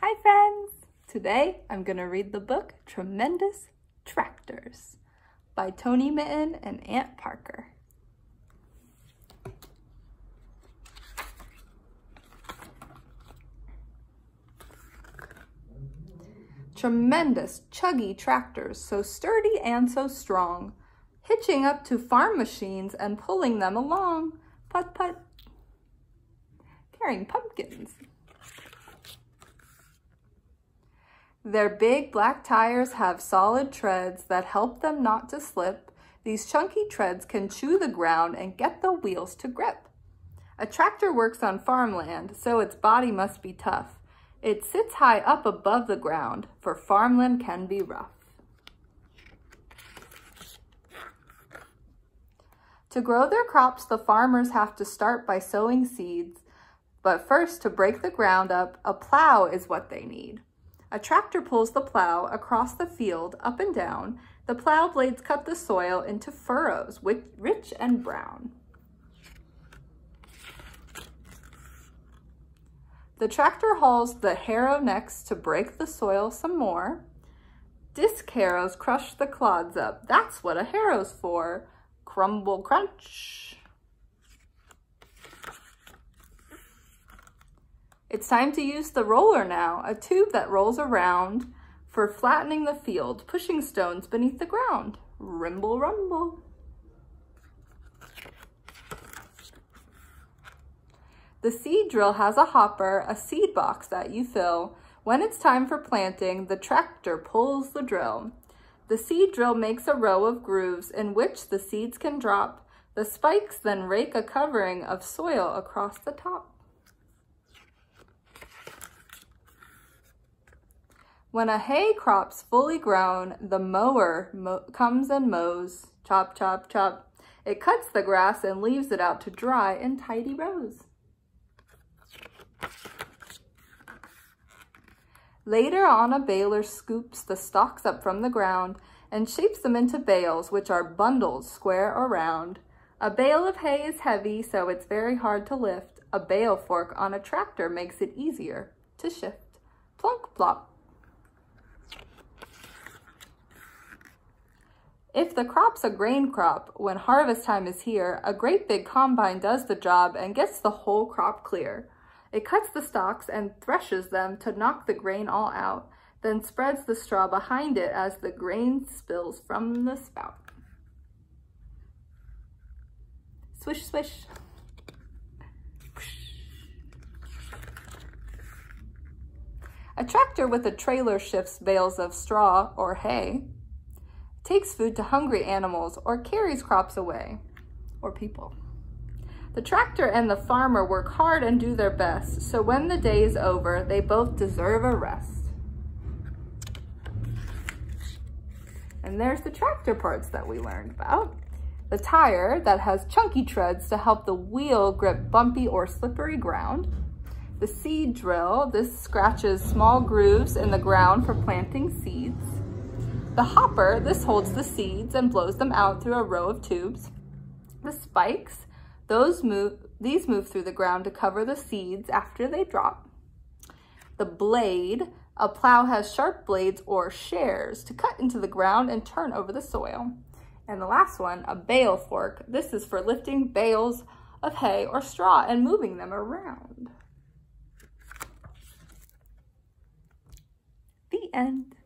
Hi friends! Today I'm going to read the book Tremendous Tractors by Tony Mitton and Ant Parker. Tremendous chuggy tractors, so sturdy and so strong, hitching up to farm machines and pulling them along. Put put. Carrying pumpkins. Their big black tires have solid treads that help them not to slip. These chunky treads can chew the ground and get the wheels to grip. A tractor works on farmland, so its body must be tough. It sits high up above the ground, for farmland can be rough. To grow their crops, the farmers have to start by sowing seeds. But first, to break the ground up, a plow is what they need. A tractor pulls the plow across the field, up and down. The plow blades cut the soil into furrows, rich and brown. The tractor hauls the harrow next to break the soil some more. Disc harrows crush the clods up. That's what a harrow's for. Crumble crunch. It's time to use the roller now, a tube that rolls around for flattening the field, pushing stones beneath the ground. Rimble rumble. The seed drill has a hopper, a seed box that you fill. When it's time for planting, the tractor pulls the drill. The seed drill makes a row of grooves in which the seeds can drop. The spikes then rake a covering of soil across the top. When a hay crop's fully grown, the mower mo comes and mows, chop, chop, chop. It cuts the grass and leaves it out to dry in tidy rows. Later on, a baler scoops the stalks up from the ground and shapes them into bales, which are bundles square or round. A bale of hay is heavy, so it's very hard to lift. A bale fork on a tractor makes it easier to shift. Plunk, plop. If the crop's a grain crop, when harvest time is here, a great big combine does the job and gets the whole crop clear. It cuts the stalks and threshes them to knock the grain all out, then spreads the straw behind it as the grain spills from the spout. Swish, swish. A tractor with a trailer shifts bales of straw or hay takes food to hungry animals, or carries crops away, or people. The tractor and the farmer work hard and do their best, so when the day is over, they both deserve a rest. And there's the tractor parts that we learned about. The tire that has chunky treads to help the wheel grip bumpy or slippery ground. The seed drill, this scratches small grooves in the ground for planting seeds. The hopper, this holds the seeds and blows them out through a row of tubes. The spikes, those move, these move through the ground to cover the seeds after they drop. The blade, a plow has sharp blades or shares to cut into the ground and turn over the soil. And the last one, a bale fork. This is for lifting bales of hay or straw and moving them around. The end.